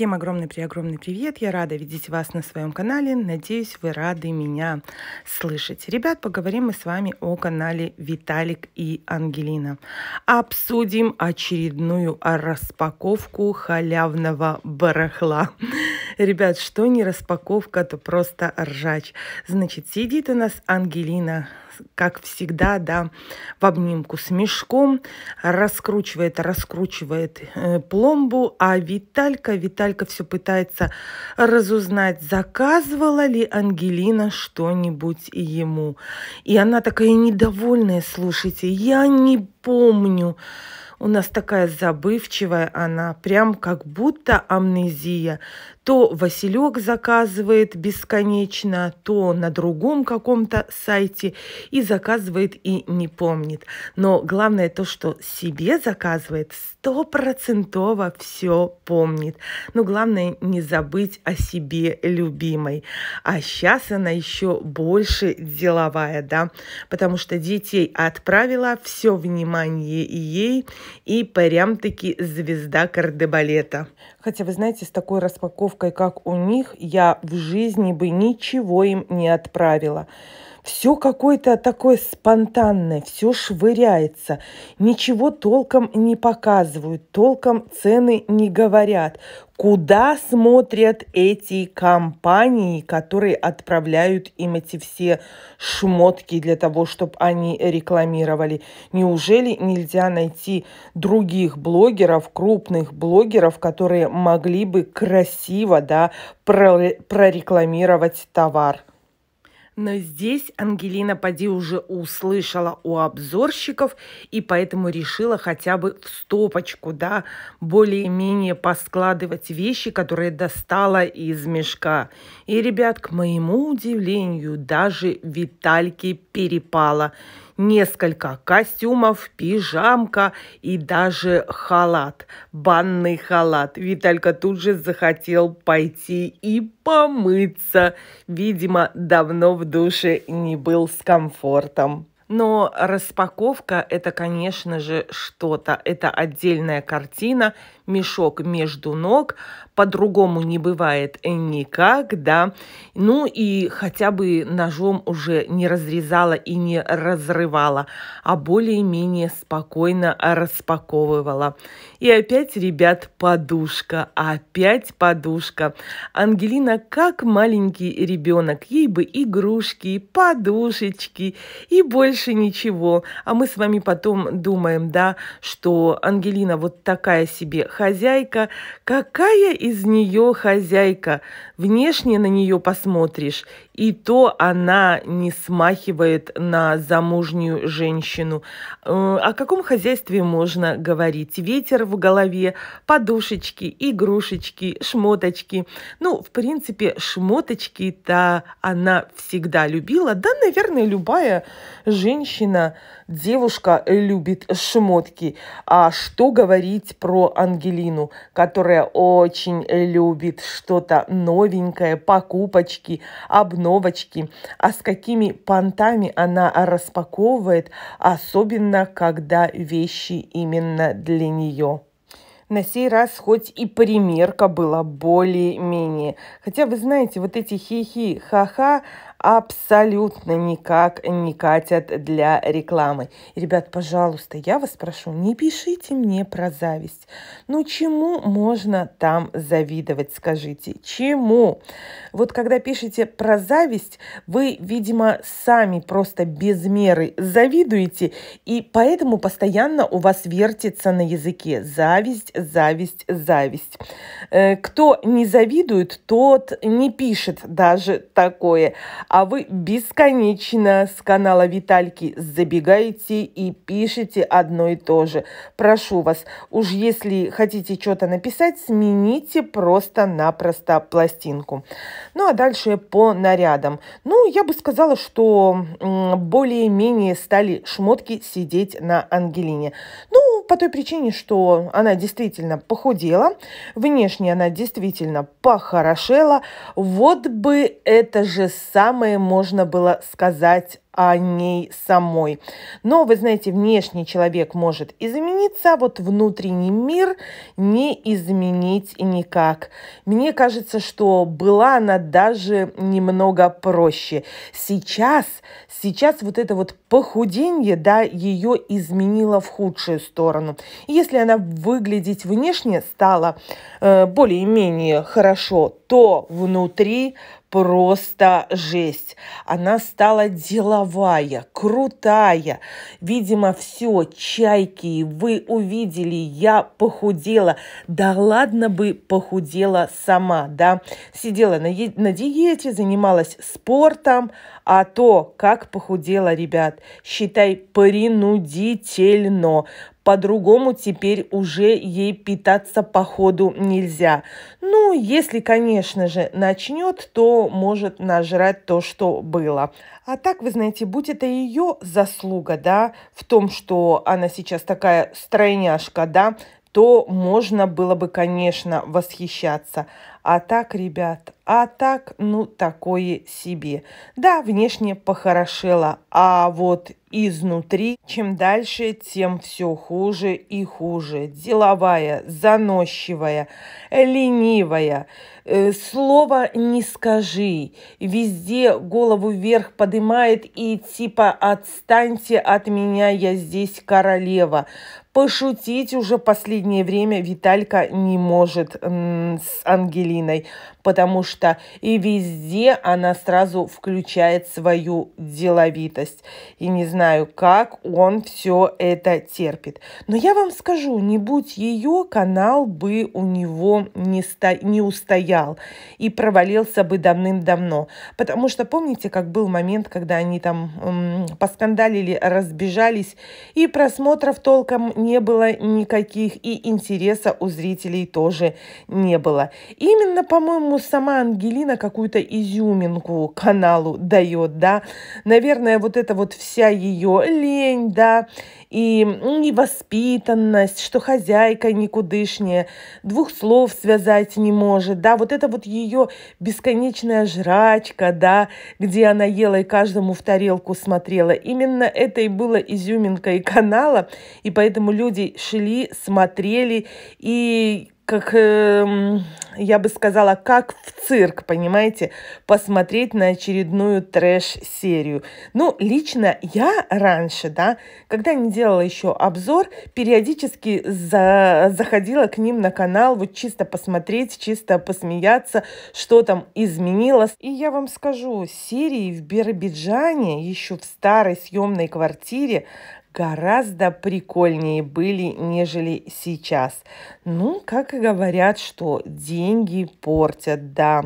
Всем огромный-преогромный привет. Я рада видеть вас на своем канале. Надеюсь, вы рады меня слышать. Ребят, поговорим мы с вами о канале Виталик и Ангелина. Обсудим очередную распаковку халявного барахла. Ребят, что не распаковка, то просто ржач. Значит, сидит у нас Ангелина как всегда, да, в обнимку с мешком, раскручивает, раскручивает э, пломбу, а Виталька, Виталька все пытается разузнать, заказывала ли Ангелина что-нибудь ему. И она такая недовольная, слушайте, я не помню у нас такая забывчивая она, прям как будто амнезия. То Василек заказывает бесконечно, то на другом каком-то сайте и заказывает и не помнит. Но главное то, что себе заказывает, стопроцентово все помнит. Но главное не забыть о себе любимой. А сейчас она еще больше деловая, да, потому что детей отправила, все внимание ей, и прям-таки звезда кардебалета. Хотя, вы знаете, с такой распаковкой, как у них, я в жизни бы ничего им не отправила. Все какое-то такое спонтанное, все швыряется, ничего толком не показывают, толком цены не говорят. Куда смотрят эти компании, которые отправляют им эти все шмотки для того, чтобы они рекламировали? Неужели нельзя найти других блогеров, крупных блогеров, которые могли бы красиво да, прорекламировать товар? Но здесь Ангелина Пади уже услышала у обзорщиков и поэтому решила хотя бы в стопочку, да, более-менее поскладывать вещи, которые достала из мешка. И, ребят, к моему удивлению, даже Витальке перепало несколько костюмов, пижамка и даже халат, банный халат. Виталька тут же захотел пойти и помыться. Видимо, давно в душе не был с комфортом. Но распаковка – это, конечно же, что-то. Это отдельная картина, мешок между ног, по-другому не бывает никак, да. Ну и хотя бы ножом уже не разрезала и не разрывала, а более-менее спокойно распаковывала. И опять, ребят, подушка, опять подушка. Ангелина как маленький ребенок, ей бы игрушки, подушечки и больше ничего. А мы с вами потом думаем, да, что Ангелина вот такая себе хозяйка, какая из нее хозяйка. Внешне на нее посмотришь, и то она не смахивает на замужнюю женщину. Э, о каком хозяйстве можно говорить? Ветер в голове, подушечки, игрушечки, шмоточки. Ну, в принципе, шмоточки-то она всегда любила. Да, наверное, любая женщина, девушка любит шмотки. А что говорить про Ангелину, которая очень любит что-то новенькое, покупочки, обновочки. А с какими понтами она распаковывает, особенно когда вещи именно для нее. На сей раз хоть и примерка была более-менее. Хотя, вы знаете, вот эти хихи, ха-ха, абсолютно никак не катят для рекламы. Ребят, пожалуйста, я вас прошу, не пишите мне про зависть. Ну, чему можно там завидовать, скажите? Чему? Вот когда пишете про зависть, вы, видимо, сами просто без меры завидуете, и поэтому постоянно у вас вертится на языке зависть, зависть, зависть. Э, кто не завидует, тот не пишет даже такое а вы бесконечно с канала Витальки забегаете и пишете одно и то же. Прошу вас, уж если хотите что-то написать, смените просто-напросто пластинку. Ну, а дальше по нарядам. Ну, я бы сказала, что более-менее стали шмотки сидеть на Ангелине. Ну, по той причине, что она действительно похудела, внешне она действительно похорошела. Вот бы это же самое можно было сказать о ней самой. Но, вы знаете, внешний человек может измениться, а вот внутренний мир не изменить никак. Мне кажется, что была она даже немного проще. Сейчас, сейчас вот это вот похудение, да, ее изменило в худшую сторону. Если она выглядеть внешне стала э, более-менее хорошо, то внутри просто жесть. Она стала деловая, крутая. Видимо, все, чайки, вы увидели, я похудела. Да ладно бы похудела сама, да. Сидела на, на диете, занималась спортом, а то, как похудела, ребят, считай, принудительно. По-другому теперь уже ей питаться по ходу нельзя. Ну, если, конечно же, начнет, то может нажрать то, что было. А так, вы знаете, будь это ее заслуга, да, в том, что она сейчас такая стройняшка, да, то можно было бы, конечно, восхищаться. А так, ребят, а так, ну, такое себе. Да, внешне похорошело, а вот изнутри, чем дальше, тем все хуже и хуже. Деловая, заносчивая, ленивая. Э, слово не скажи. Везде голову вверх поднимает и типа отстаньте от меня, я здесь королева. Пошутить уже последнее время Виталька не может с Ангелиной, потому что и везде она сразу включает свою деловитость. И не знаю, как он все это терпит. Но я вам скажу, не будь ее, канал бы у него не, сто... не устоял и провалился бы давным-давно. Потому что помните, как был момент, когда они там м- поскандалили, разбежались, и просмотров толком не было никаких, и интереса у зрителей тоже не было. Именно, по-моему, сама Ангелина какую-то изюминку каналу дает, да. Наверное, вот это вот вся ее лень, да, и невоспитанность, что хозяйка никудышняя, двух слов связать не может, да, вот это вот ее бесконечная жрачка, да, где она ела и каждому в тарелку смотрела. Именно это и было изюминкой канала, и поэтому люди шли, смотрели, и как, э, я бы сказала, как в цирк, понимаете, посмотреть на очередную трэш-серию. Ну, лично я раньше, да, когда не делала еще обзор, периодически за, заходила к ним на канал, вот чисто посмотреть, чисто посмеяться, что там изменилось. И я вам скажу, серии в Биробиджане, еще в старой съемной квартире, гораздо прикольнее были, нежели сейчас. Ну, как и говорят, что деньги портят, да.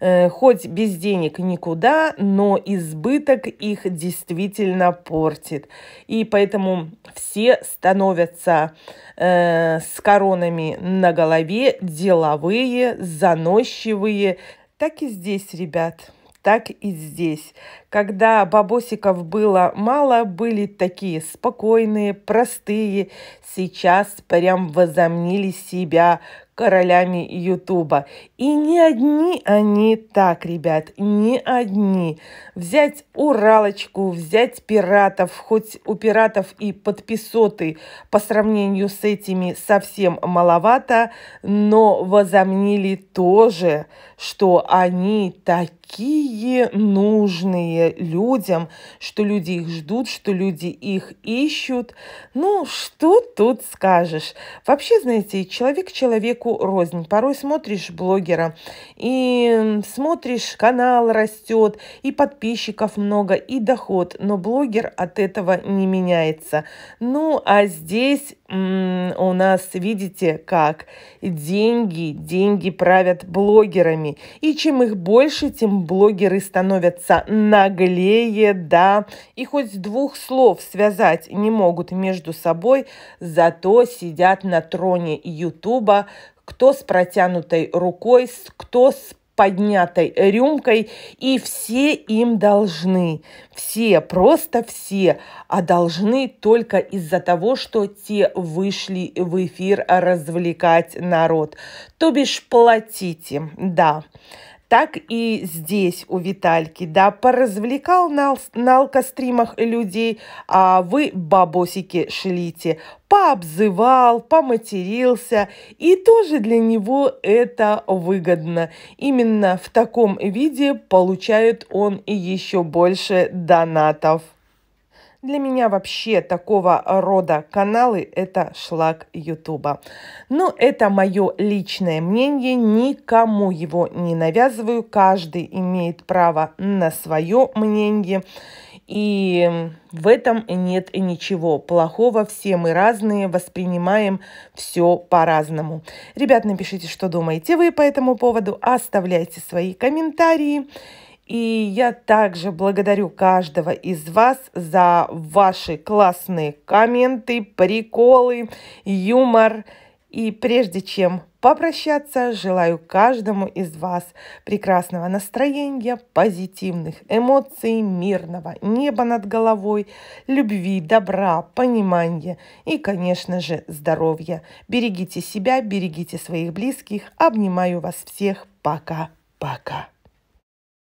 Э, хоть без денег никуда, но избыток их действительно портит. И поэтому все становятся э, с коронами на голове, деловые, заносчивые. Так и здесь, ребят так и здесь. Когда бабосиков было мало, были такие спокойные, простые. Сейчас прям возомнили себя королями Ютуба. И не одни они так, ребят, не одни. Взять Уралочку, взять пиратов, хоть у пиратов и подписоты по сравнению с этими совсем маловато, но возомнили тоже, что они такие нужные людям, что люди их ждут, что люди их ищут. Ну, что тут скажешь? Вообще, знаете, человек человеку рознь. Порой смотришь блогера и смотришь, канал растет, и подписчиков много, и доход, но блогер от этого не меняется. Ну, а здесь у нас, видите, как деньги, деньги правят блогерами. И чем их больше, тем блогеры становятся наглее, да. И хоть двух слов связать не могут между собой, зато сидят на троне Ютуба, кто с протянутой рукой, кто с поднятой рюмкой, и все им должны. Все, просто все. А должны только из-за того, что те вышли в эфир развлекать народ. То бишь платите, да. Так и здесь у Витальки, да, поразвлекал на, на алкостримах людей, а вы бабосики шлите, пообзывал, поматерился, и тоже для него это выгодно. Именно в таком виде получает он еще больше донатов. Для меня вообще такого рода каналы – это шлак Ютуба. Но это мое личное мнение, никому его не навязываю, каждый имеет право на свое мнение. И в этом нет ничего плохого. Все мы разные, воспринимаем все по-разному. Ребят, напишите, что думаете вы по этому поводу. Оставляйте свои комментарии. И я также благодарю каждого из вас за ваши классные комменты, приколы, юмор. И прежде чем попрощаться, желаю каждому из вас прекрасного настроения, позитивных эмоций, мирного неба над головой, любви, добра, понимания и, конечно же, здоровья. Берегите себя, берегите своих близких. Обнимаю вас всех. Пока-пока.